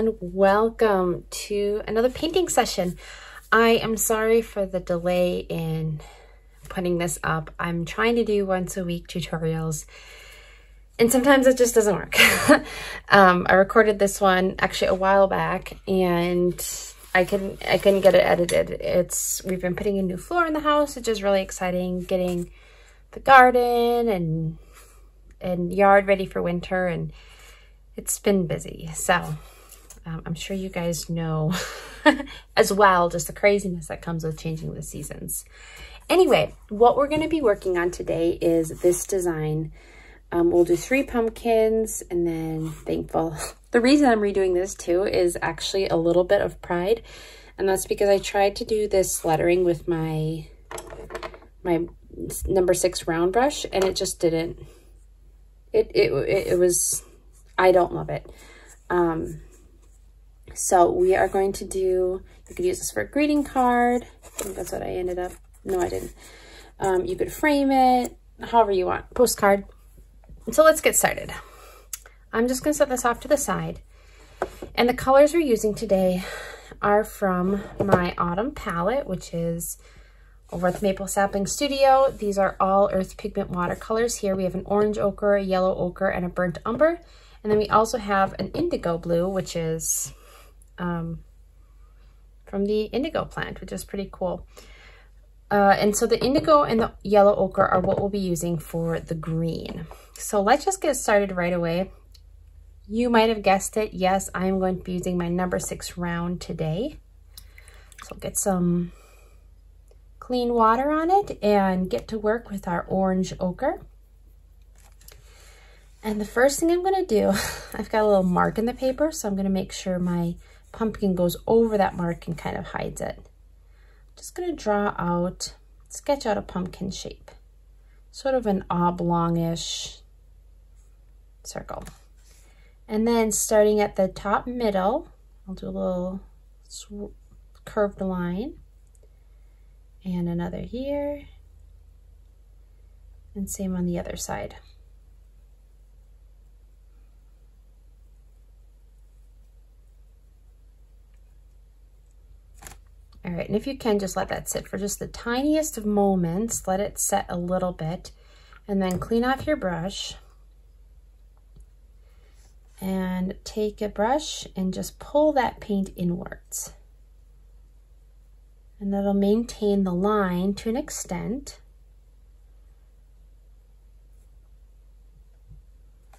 And welcome to another painting session. I am sorry for the delay in putting this up. I'm trying to do once a week tutorials and sometimes it just doesn't work. um, I recorded this one actually a while back and I couldn't, I couldn't get it edited. It's, we've been putting a new floor in the house, which is really exciting, getting the garden and, and yard ready for winter and it's been busy. So um, I'm sure you guys know as well, just the craziness that comes with changing the seasons. Anyway, what we're going to be working on today is this design. Um, we'll do three pumpkins and then thankful. The reason I'm redoing this too is actually a little bit of pride. And that's because I tried to do this lettering with my, my number six round brush and it just didn't, it, it, it was I don't love it. Um, so we are going to do, you could use this for a greeting card. I think that's what I ended up. No, I didn't. Um, you could frame it however you want. Postcard. So let's get started. I'm just going to set this off to the side. And the colors we're using today are from my Autumn palette, which is over at the Maple Sapling Studio. These are all Earth Pigment watercolors. Here we have an orange ochre, a yellow ochre, and a burnt umber. And then we also have an indigo blue, which is um, from the indigo plant, which is pretty cool. Uh, and so the indigo and the yellow ochre are what we'll be using for the green. So let's just get started right away. You might have guessed it. Yes, I'm going to be using my number six round today. So get some clean water on it and get to work with our orange ochre. And the first thing I'm gonna do, I've got a little mark in the paper, so I'm gonna make sure my pumpkin goes over that mark and kind of hides it. Just gonna draw out, sketch out a pumpkin shape. Sort of an oblongish circle. And then starting at the top middle, I'll do a little curved line. And another here. And same on the other side. All right, and if you can, just let that sit for just the tiniest of moments. Let it set a little bit, and then clean off your brush. And take a brush and just pull that paint inwards. And that'll maintain the line to an extent.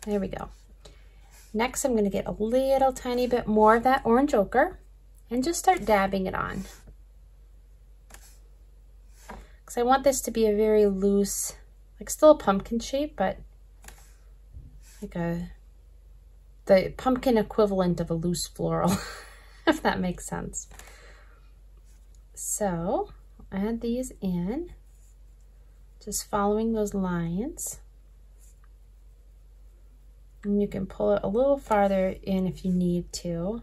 There we go. Next, I'm gonna get a little tiny bit more of that orange ochre and just start dabbing it on because I want this to be a very loose, like still a pumpkin shape, but like a, the pumpkin equivalent of a loose floral, if that makes sense. So add these in, just following those lines. And you can pull it a little farther in if you need to.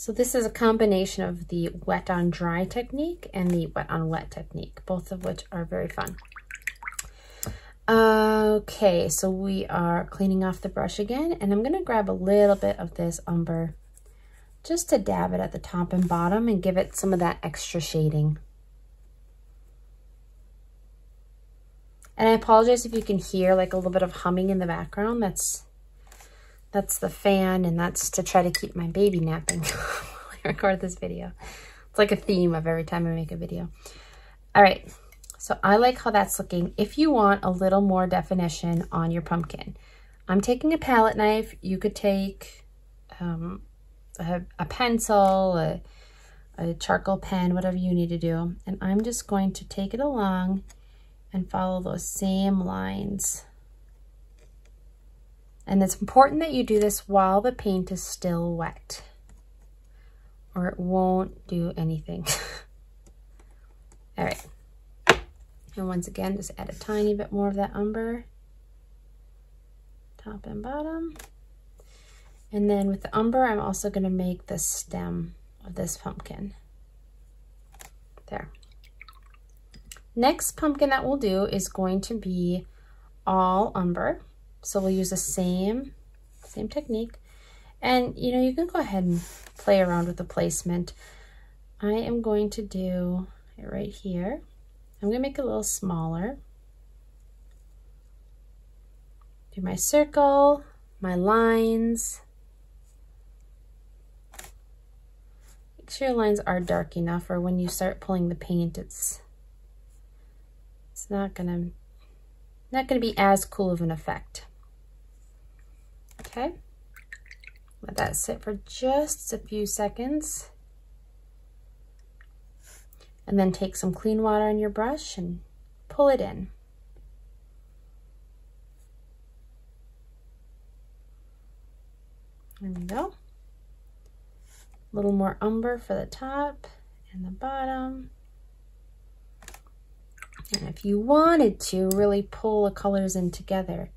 So this is a combination of the wet on dry technique and the wet on wet technique, both of which are very fun. Okay, so we are cleaning off the brush again, and I'm gonna grab a little bit of this umber just to dab it at the top and bottom and give it some of that extra shading. And I apologize if you can hear like a little bit of humming in the background. That's that's the fan and that's to try to keep my baby napping while I record this video. It's like a theme of every time I make a video. All right, so I like how that's looking. If you want a little more definition on your pumpkin, I'm taking a palette knife. You could take um, a, a, pencil, a, a charcoal pen, whatever you need to do. And I'm just going to take it along and follow those same lines. And it's important that you do this while the paint is still wet or it won't do anything. All right. And once again, just add a tiny bit more of that umber, top and bottom. And then with the umber, I'm also gonna make the stem of this pumpkin. There. Next pumpkin that we'll do is going to be all umber. So we'll use the same, same technique. And you know, you can go ahead and play around with the placement. I am going to do it right here. I'm gonna make it a little smaller. Do my circle, my lines. Make sure your lines are dark enough or when you start pulling the paint, it's it's not gonna not gonna be as cool of an effect. Okay, let that sit for just a few seconds. And then take some clean water on your brush and pull it in. There we go. A little more umber for the top and the bottom. And if you wanted to really pull the colors in together,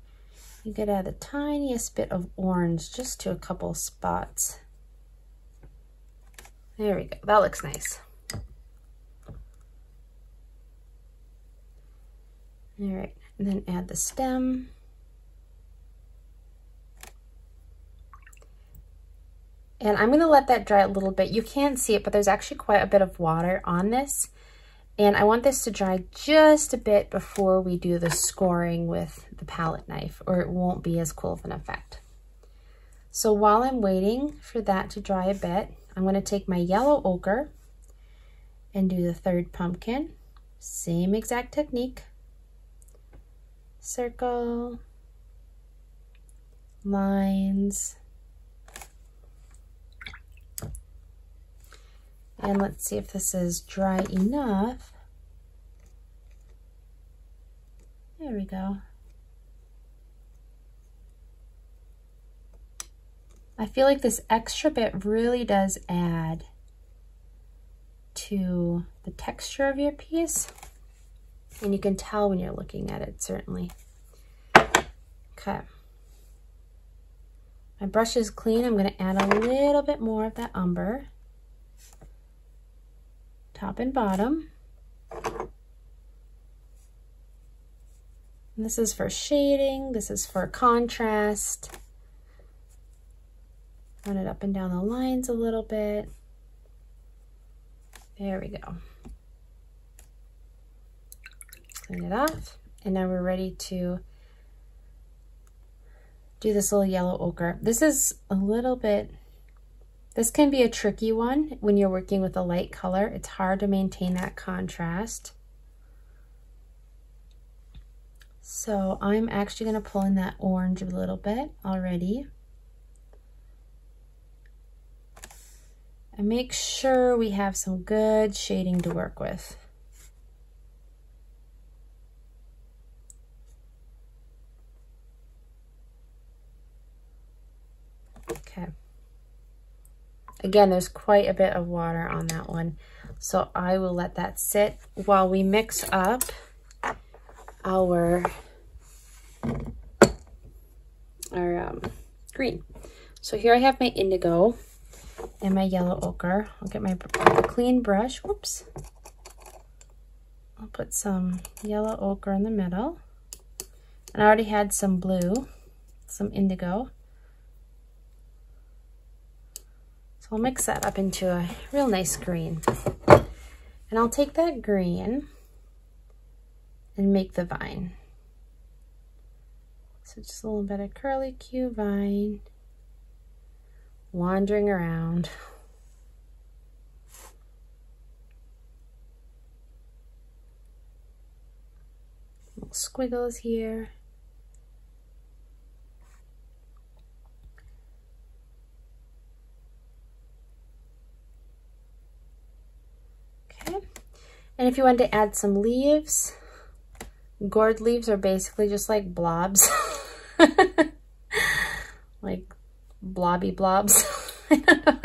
you could add the tiniest bit of orange just to a couple spots. There we go. That looks nice. All right, and then add the stem. And I'm gonna let that dry a little bit. You can't see it, but there's actually quite a bit of water on this. And I want this to dry just a bit before we do the scoring with the palette knife or it won't be as cool of an effect. So while I'm waiting for that to dry a bit, I'm gonna take my yellow ochre and do the third pumpkin. Same exact technique. Circle, lines, And let's see if this is dry enough. There we go. I feel like this extra bit really does add to the texture of your piece. And you can tell when you're looking at it, certainly. Okay. My brush is clean. I'm going to add a little bit more of that umber top and bottom. And this is for shading, this is for contrast. Run it up and down the lines a little bit. There we go. Clean it off. And now we're ready to do this little yellow ochre. This is a little bit this can be a tricky one when you're working with a light color. It's hard to maintain that contrast. So I'm actually going to pull in that orange a little bit already. And make sure we have some good shading to work with. Okay. Again, there's quite a bit of water on that one. So I will let that sit while we mix up our, our um, green. So here I have my indigo and my yellow ochre. I'll get my clean brush. Whoops. I'll put some yellow ochre in the middle. And I already had some blue, some indigo. I'll mix that up into a real nice green. And I'll take that green and make the vine. So just a little bit of curly Q vine wandering around. Little squiggles here. And if you want to add some leaves, gourd leaves are basically just like blobs. like blobby blobs. I don't know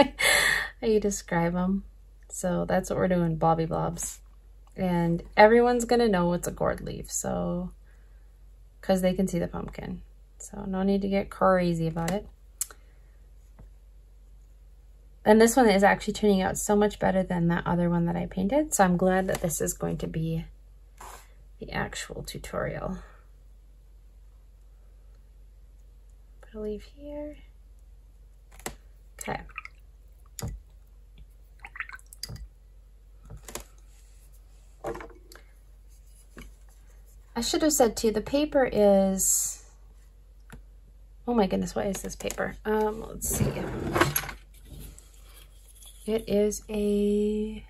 how you describe them. So that's what we're doing, blobby blobs. And everyone's going to know it's a gourd leaf. So, because they can see the pumpkin. So no need to get crazy about it. And this one is actually turning out so much better than that other one that I painted. So I'm glad that this is going to be the actual tutorial. Put a leaf here. Okay. I should have said too, the paper is, oh my goodness, what is this paper? Um, let's see. It is a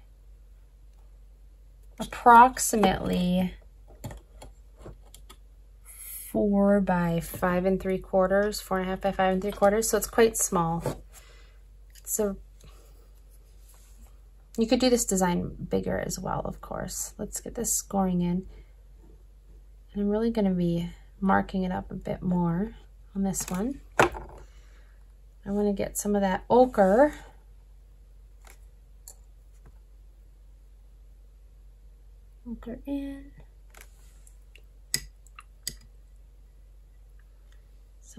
approximately four by five and three quarters, four and a half by five and three quarters. So it's quite small. So you could do this design bigger as well, of course. Let's get this scoring in. And I'm really gonna be marking it up a bit more on this one. I wanna get some of that ochre in.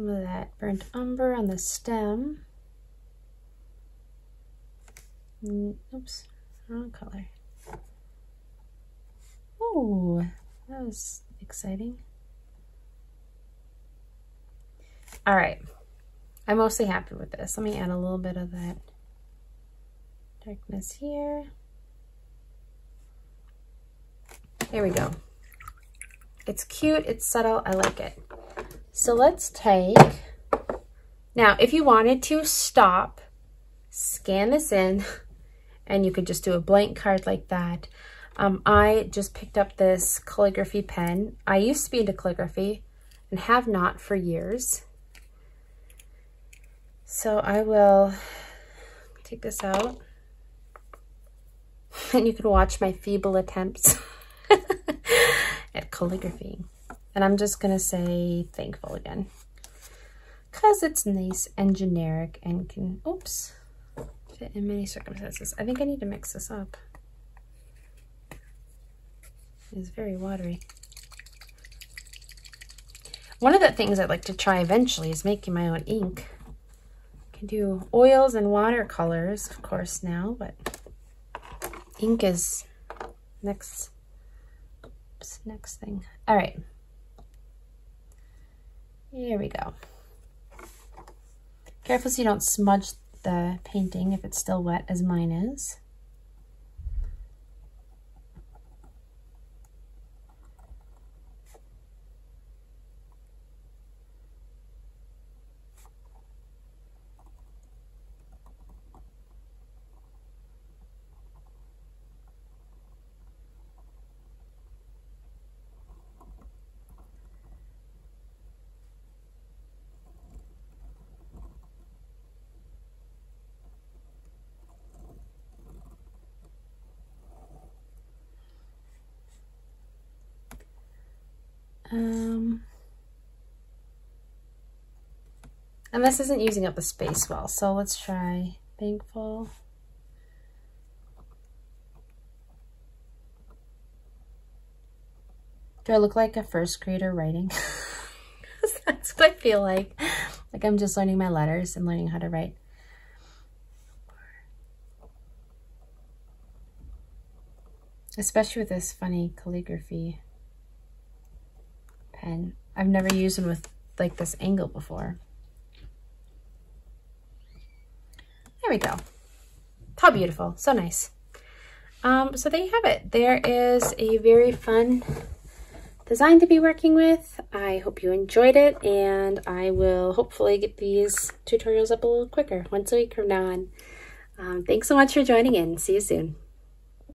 some of that burnt umber on the stem. Mm, oops, wrong color. Oh, that was exciting. All right, I'm mostly happy with this. Let me add a little bit of that darkness here. There we go. It's cute, it's subtle, I like it. So let's take, now if you wanted to stop, scan this in, and you could just do a blank card like that. Um, I just picked up this calligraphy pen. I used to be into calligraphy and have not for years. So I will take this out and you can watch my feeble attempts at calligraphy. And I'm just going to say thankful again. Because it's nice and generic and can, oops, fit in many circumstances. I think I need to mix this up. It's very watery. One of the things I'd like to try eventually is making my own ink. I can do oils and watercolors, of course, now, but ink is next, next thing. All right. Here we go. Careful so you don't smudge the painting if it's still wet as mine is. Um, and this isn't using up the space well, so let's try thankful. Do I look like a first grader writing? That's what I feel like. Like I'm just learning my letters and learning how to write. Especially with this funny calligraphy pen. I've never used one with like this angle before. There we go. How beautiful. So nice. Um, so there you have it. There is a very fun design to be working with. I hope you enjoyed it and I will hopefully get these tutorials up a little quicker once a week from now on. Um, thanks so much for joining in. See you soon.